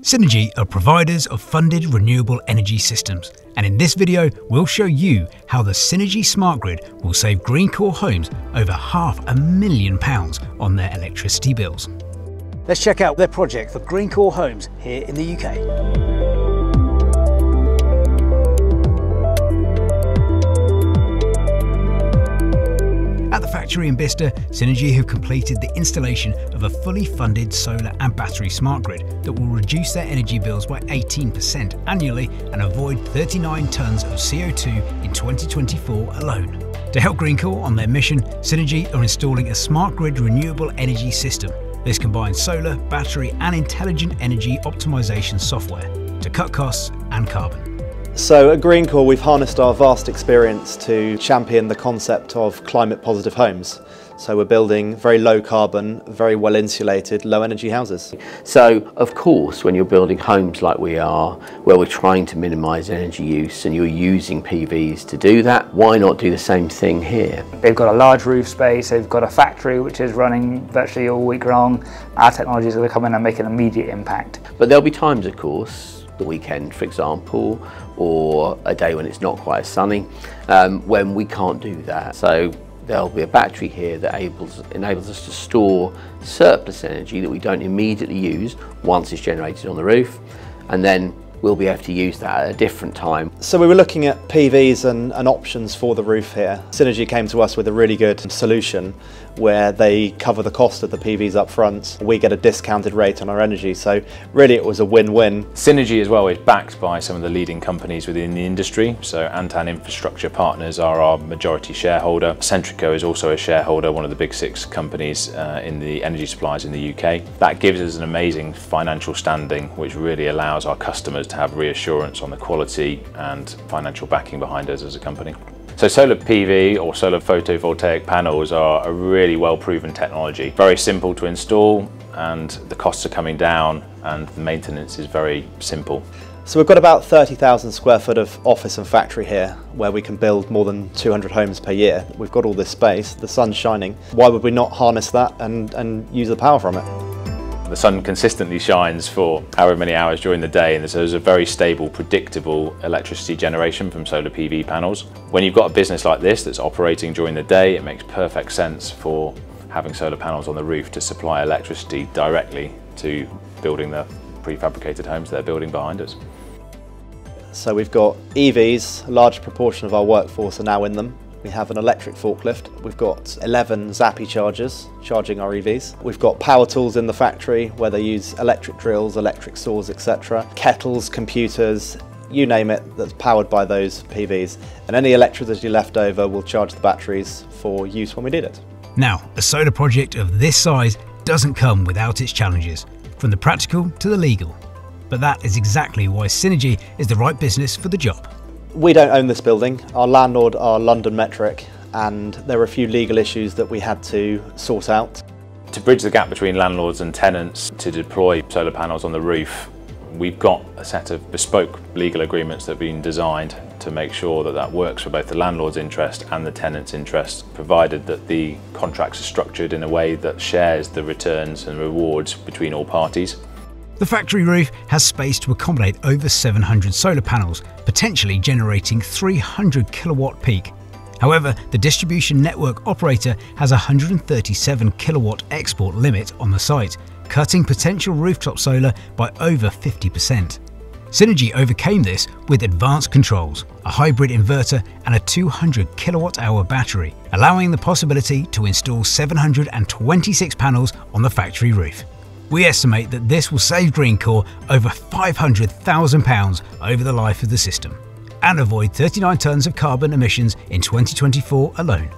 Synergy are providers of funded renewable energy systems, and in this video we'll show you how the Synergy Smart Grid will save Greencore homes over half a million pounds on their electricity bills. Let's check out their project for Greencore homes here in the UK. Factory in Bicester, Synergy have completed the installation of a fully funded solar and battery smart grid that will reduce their energy bills by 18% annually and avoid 39 tonnes of CO2 in 2024 alone. To help Greencore on their mission, Synergy are installing a smart grid renewable energy system. This combines solar, battery and intelligent energy optimization software to cut costs and carbon. So at Greencore we've harnessed our vast experience to champion the concept of climate positive homes. So we're building very low carbon, very well insulated, low energy houses. So of course when you're building homes like we are, where we're trying to minimise energy use and you're using PVs to do that, why not do the same thing here? They've got a large roof space, they've got a factory which is running virtually all week long. Our technology is going to come in and make an immediate impact. But there'll be times of course the weekend, for example, or a day when it's not quite as sunny, um, when we can't do that. So there'll be a battery here that enables, enables us to store surplus energy that we don't immediately use once it's generated on the roof, and then we'll be able to use that at a different time. So we were looking at PVs and, and, options for the roof here. Synergy came to us with a really good solution where they cover the cost of the PVs up front. We get a discounted rate on our energy, so really it was a win-win. Synergy as well is backed by some of the leading companies within the industry. So Antin Infrastructure Partners are our majority shareholder. Centrica is also a shareholder, one of the big six companies uh, in the energy supplies in the UK. That gives us an amazing financial standing, which really allows our customers to have reassurance on the quality and financial backing behind us as a company. So solar PV or solar photovoltaic panels are a really well proven technology. Very simple to install and the costs are coming down and the maintenance is very simple. So we've got about 30,000 square foot of office and factory here where we can build more than 200 homes per year. We've got all this space, the sun's shining. Why would we not harness that and, and use the power from it? The sun consistently shines for however many hours during the day and there's a very stable, predictable electricity generation from solar PV panels. When you've got a business like this that's operating during the day, it makes perfect sense for having solar panels on the roof to supply electricity directly to building the prefabricated homes they're building behind us. So we've got EVs, a large proportion of our workforce are now in them. We have an electric forklift. We've got 11 Zappi chargers charging our EVs. We've got power tools in the factory where they use electric drills, electric saws, etc. Kettles, computers, you name it, that's powered by those PVs. And any electricity left over will charge the batteries for use when we need it. Now, a solar project of this size doesn't come without its challenges, from the practical to the legal. But that is exactly why Synergy is the right business for the job. We don't own this building. Our landlord are London Metric and there were a few legal issues that we had to sort out. To bridge the gap between landlords and tenants to deploy solar panels on the roof, we've got a set of bespoke legal agreements that have been designed to make sure that that works for both the landlord's interest and the tenant's interest, provided that the contracts are structured in a way that shares the returns and rewards between all parties. The factory roof has space to accommodate over 700 solar panels, potentially generating 300 kilowatt peak. However, the distribution network operator has a 137 kilowatt export limit on the site, cutting potential rooftop solar by over 50%. Synergy overcame this with advanced controls, a hybrid inverter and a 200 kilowatt hour battery, allowing the possibility to install 726 panels on the factory roof. We estimate that this will save Greencore over £500,000 over the life of the system and avoid 39 tonnes of carbon emissions in 2024 alone.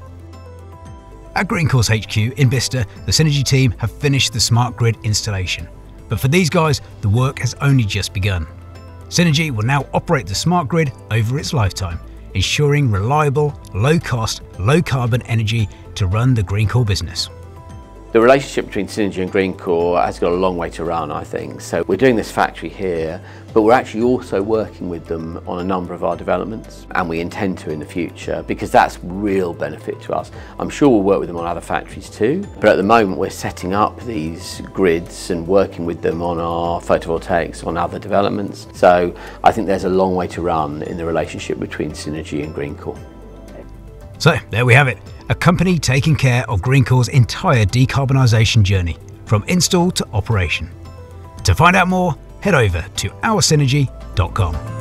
At Greencore's HQ in Bicester, the Synergy team have finished the smart grid installation. But for these guys, the work has only just begun. Synergy will now operate the smart grid over its lifetime, ensuring reliable, low cost, low carbon energy to run the Greencore business. The relationship between Synergy and Greencore has got a long way to run, I think. So we're doing this factory here, but we're actually also working with them on a number of our developments, and we intend to in the future because that's real benefit to us. I'm sure we'll work with them on other factories too, but at the moment we're setting up these grids and working with them on our photovoltaics on other developments. So I think there's a long way to run in the relationship between Synergy and Greencore. So there we have it, a company taking care of Greencore's entire decarbonisation journey, from install to operation. To find out more, head over to oursynergy.com.